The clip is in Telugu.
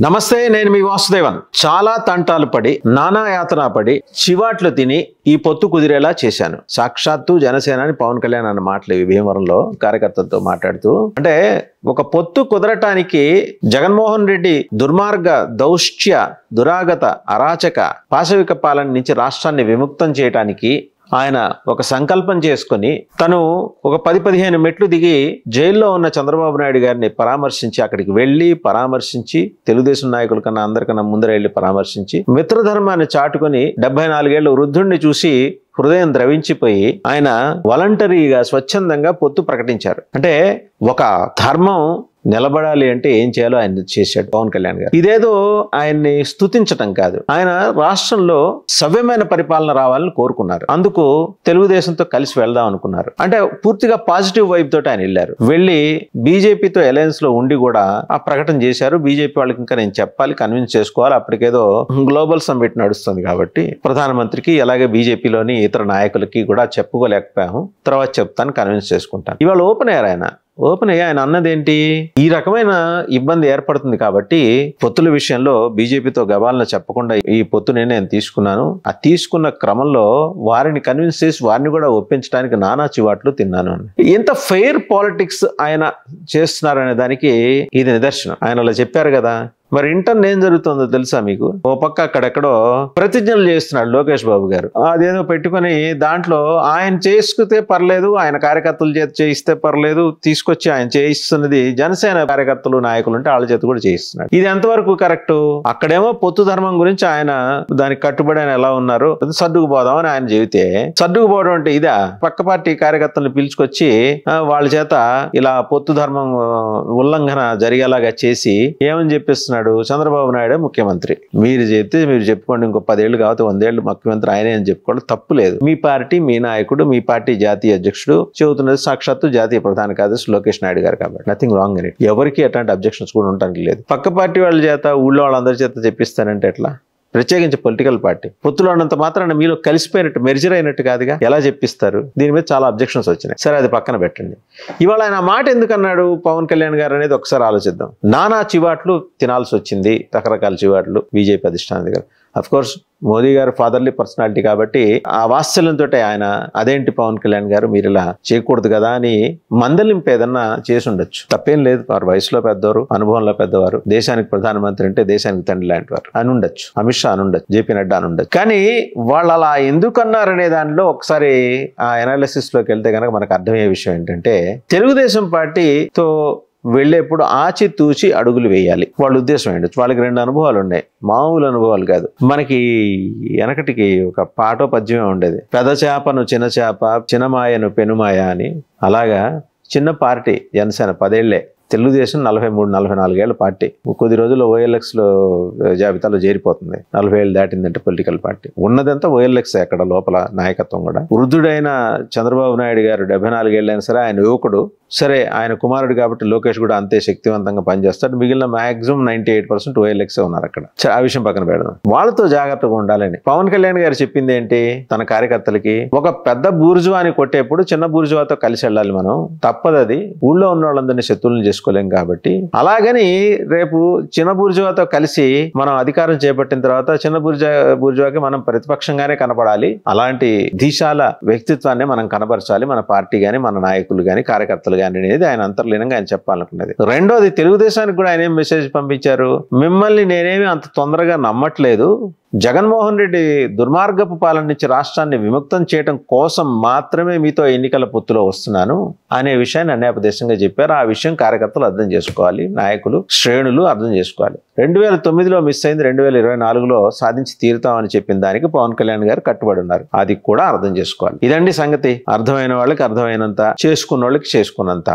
నమస్తే నేను మీ వాసుదేవన్. చాలా తంటాలు పడి నానా యాతన పడి చివాట్లు తిని ఈ పొత్తు కుదిరేలా చేశాను. సాక్షాత్తు జనసేనాని పవన్ కళ్యాణ్ అన్న మాటలు ఇవి భీమవరంలో కార్యకర్తలతో మాట్లాడుతూ అంటే ఒక పొత్తు కుదరటానికి జగన్మోహన్ రెడ్డి దుర్మార్గ దౌష్ట్య దురాగత అరాచక పాశవిక పాలన నుంచి రాష్ట్రాన్ని విముక్తం చేయటానికి ఆయన ఒక సంకల్పం చేసుకొని తను ఒక పది పదిహేను మెట్లు దిగి జైల్లో ఉన్న చంద్రబాబు నాయుడు గారిని పరామర్శించి అక్కడికి వెళ్ళి పరామర్శించి తెలుగుదేశం నాయకుల కన్నా అందరికన్నా ముందర వెళ్ళి పరామర్శించి మిత్రధర్మాన్ని చాటుకొని డెబ్బై నాలుగేళ్ళ వృద్ధుణ్ణి చూసి హృదయం ద్రవించిపోయి ఆయన వాలంటరీగా స్వచ్ఛందంగా పొత్తు ప్రకటించారు. అంటే ఒక ధర్మం నిలబడాలి అంటే ఏం చేయాలో ఆయన చేశాడు పవన్ కళ్యాణ్ గారు. ఇదేదో ఆయన్ని స్తుతించటం కాదు. ఆయన రాష్ట్రంలో సవ్యమైన పరిపాలన రావాలని కోరుకున్నారు. అందుకు తెలుగుదేశంతో కలిసి వెళ్దాం అనుకున్నారు. అంటే పూర్తిగా పాజిటివ్ వైబ్ తోటి ఆయన వెళ్ళారు. వెళ్ళి బీజేపీతో అలయన్స్లో ఉండి కూడా ఆ ప్రకటన చేశారు. బీజేపీ వాళ్ళకి ఇంకా నేను చెప్పాలి కన్విన్స్ చేసుకోవాలి. అప్పటికేదో గ్లోబల్ సమ్మిట్ నడుస్తుంది కాబట్టి ప్రధానమంత్రికి అలాగే బీజేపీలోని ఇతర నాయకులకి కూడా చెప్పుకోలేకపోయాము. తర్వాత చెప్తాను కన్విన్స్ చేసుకుంటాను. ఇవాళ ఓపెన్ అయ్యారు ఆయన. ఓపెన్ అయ్యి ఆయన అన్నదేంటి? ఈ రకమైన ఇబ్బంది ఏర్పడుతుంది కాబట్టి పొత్తుల విషయంలో బీజేపీతో గబాలను చెప్పకుండా ఈ పొత్తునే నేను తీసుకున్నాను. ఆ తీసుకున్న క్రమంలో వారిని కన్విన్స్ చేసి వారిని కూడా ఒప్పించడానికి నానా చివాట్లు తిన్నాను ఇంత ఫెయిర్ పాలిటిక్స్ ఆయన చేస్తున్నారనే దానికి ఇది నిదర్శనం. ఆయన అలా చెప్పారు కదా మరి ఇంటర్న్ ఏం జరుగుతుందో తెలుసా మీకు? ఓ పక్క అక్కడెక్కడో ప్రతిజ్ఞలు చేస్తున్నాడు లోకేష్ బాబు గారు. అదేదో పెట్టుకొని దాంట్లో ఆయన చేసుకుతే పర్లేదు ఆయన కార్యకర్తల చేత చేయిస్తే పర్లేదు తీసుకొచ్చి ఆయన చేయిస్తున్నది జనసేన కార్యకర్తలు నాయకులు ఉంటే వాళ్ళ చేత కూడా చేయిస్తున్నాడు. ఇది ఎంతవరకు కరెక్ట్? అక్కడేమో పొత్తు ధర్మం గురించి ఆయన దానికి కట్టుబడి ఆయన ఎలా ఉన్నారు? సర్దుకుపోదాం అని ఆయన చెబితే సర్దుకుపోవడం అంటే ఇదా? పక్క పార్టీ కార్యకర్తలను పిలుచుకొచ్చి వాళ్ళ చేత ఇలా పొత్తు ధర్మం ఉల్లంఘన జరిగేలాగా చేసి ఏమని చెప్పిస్తున్నాడు? చంద్రబాబు నాయుడు ముఖ్యమంత్రి. మీరు చెప్తే మీరు చెప్పుకోండి ఇంకో పదేళ్ళు కావచ్చు వందేళ్ళు ముఖ్యమంత్రి ఆయనే అని చెప్పుకోవడం తప్పు లేదు. మీ పార్టీ మీ నాయకుడు మీ పార్టీ జాతీయ అధ్యక్షుడు చెబుతున్నది సాక్షాత్తు జాతీయ ప్రధాన కార్యదర్శి లోకేష్ నాయుడు గారు కాబట్టి. నథింగ్ రాంగ్ అని ఎవరికి ఎట్లాంటి అబ్జెక్షన్స్ కూడా ఉండడానికి లేదు. పక్క పార్టీ వాళ్ళ చేత ఊళ్ళో వాళ్ళందరి చేత చెప్పిస్తానంటే ఎట్లా? ప్రత్యేకించి పొలిటికల్ పార్టీ పొత్తులో ఉన్నంత మాత్రాన మీలో కలిసిపోయినట్టు మెరిజర్ అయినట్టు కాదుగా? ఎలా చెప్పిస్తారు? దీని మీద చాలా అబ్జెక్షన్స్ వచ్చినాయి. సరే అది పక్కన పెట్టండి. ఇవాళ ఆయన మాట ఎందుకన్నాడు పవన్ కళ్యాణ్ గారు అనేది ఒకసారి ఆలోచిద్దాం. నానా చివాట్లు తినాల్సి వచ్చింది రకరకాల చివాట్లు బీజేపీ అధిష్టానం దగ్గర కోర్స్ మోదీ గారు ఫాదర్లీ పర్సనాలిటీ కాబట్టి ఆ వాత్సల్యంతో ఆయన అదేంటి పవన్ కళ్యాణ్ గారు మీరు ఇలా చేయకూడదు కదా అని మందలింపు ఏదన్నా చేసి ఉండొచ్చు. తప్పేం లేదు వారు వయసులో పెద్దవారు అనుభవంలో పెద్దవారు దేశానికి ప్రధానమంత్రి అంటే దేశానికి తండ్రి లాంటి వారు అని ఉండొచ్చు. అమిత్ షా అని ఉండొచ్చు జేపీ నడ్డా అని ఉండొచ్చు. కానీ వాళ్ళు అలా ఎందుకు అన్నారనే దానిలో ఒకసారి ఆ ఎనాలిసిస్లోకి వెళ్తే కనుక మనకు అర్థమయ్యే విషయం ఏంటంటే తెలుగుదేశం పార్టీతో వెళ్ళేప్పుడు ఆచి తూచి అడుగులు వేయాలి. వాళ్ళ ఉద్దేశం ఏంటి? వాళ్ళకి రెండు అనుభవాలు ఉన్నాయి. మామూలు అనుభవాలు కాదు. మనకి వెనకటికి ఒక పాటో పద్యమే ఉండేది. పెద్ద చేపను చిన్న చేప చిన్నమాయను పెనుమాయ అని. అలాగా చిన్న పార్టీ జనసేన పదేళ్ళే తెలుగుదేశం నలభై మూడు నలభై నాలుగేళ్ళ పార్టీ. కొద్ది రోజుల్లో ఓఎల్ఎక్స్లో జాబితాలో చేరిపోతుంది. నలభై ఏళ్ళు దాటిందంటే పొలిటికల్ పార్టీ. ఉన్నదంతా ఓఎల్ఎక్స్ అక్కడ లోపల నాయకత్వం కూడా. వృద్ధుడైన చంద్రబాబు నాయుడు గారు డెబ్బై నాలుగేళ్ళైనా సరే ఆయన యువకుడు. సరే ఆయన కుమారుడు కాబట్టి లోకేష్ కూడా అంతే శక్తివంతంగా పనిచేస్తాడు. మిగిలిన maximum ninety eight percent OLX ఉన్నారు అక్కడ. ఆ విషయం పక్కన పెడదాం. వాళ్ళతో జాగ్రత్తగా ఉండాలని. పవన్ కళ్యాణ్ గారు చెప్పింది ఏంటి? తన కార్యకర్తలకి ఒక పెద్ద బూర్జువాని కొట్టేప్పుడు చిన్న బూర్జువాతో కలిసి వెళ్ళాలి మనం. తప్పదది. ఊళ్ళో ఉన్న వాళ్ళందరినీ శత్రువులను చేసుకోలేం కాబట్టి. అలాగని రేపు చిన్న బూర్జువాతో కలిసి మనం అధికారం చేపట్టిన తర్వాత చిన్న బూర్జా బూర్జువాకి మనం ప్రతిపక్షంగానే కనపడాలి. అలాంటి దిశాల వ్యక్తిత్వాన్ని మనం కనబరచాలి. మన పార్టీ గాని మన నాయకులు గాని కార్యకర్తలు గాని అనేది ఆయన అంతర్లీనంగా ఆయన చెప్పాలనుకున్నది రెండోది తెలుగుదేశానికి కూడా ఆయన ఏం మెసేజ్ పంపించారు? మిమ్మల్ని నేనేమి అంత తొందరగా నమ్మట్లేదు. జగన్మోహన్ రెడ్డి దుర్మార్గపు పాలన నుంచి రాష్ట్రాన్ని విముక్తం చేయడం కోసం మాత్రమే మీతో ఎన్నికల పొత్తులో వస్తున్నాను అనే విషయాన్ని అన్యాపదేశంగా చెప్పారు. ఆ విషయం కార్యకర్తలు అర్థం చేసుకోవాలి నాయకులు శ్రేణులు అర్థం చేసుకోవాలి. రెండు వేల తొమ్మిదిలో మిస్ అయింది రెండు వేల ఇరవై నాలుగులో సాధించి తీరుతామని చెప్పిన దానికి పవన్ కళ్యాణ్ గారు కట్టుబడి ఉన్నారు. అది కూడా అర్థం చేసుకోవాలి. ఇదండి సంగతి. అర్థమైన వాళ్ళకి అర్థమైనంత చేసుకున్న వాళ్ళకి చేసుకున్నంత.